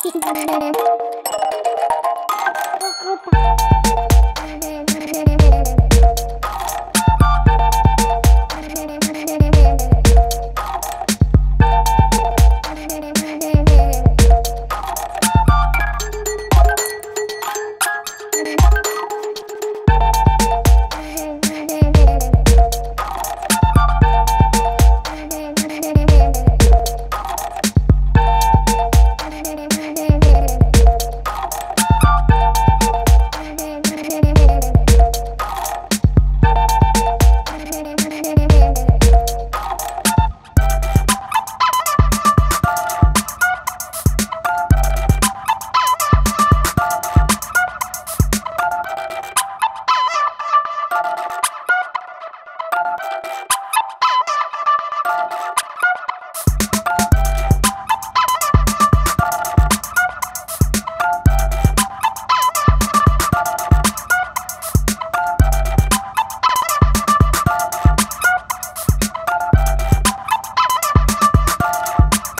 チキンカラーだな。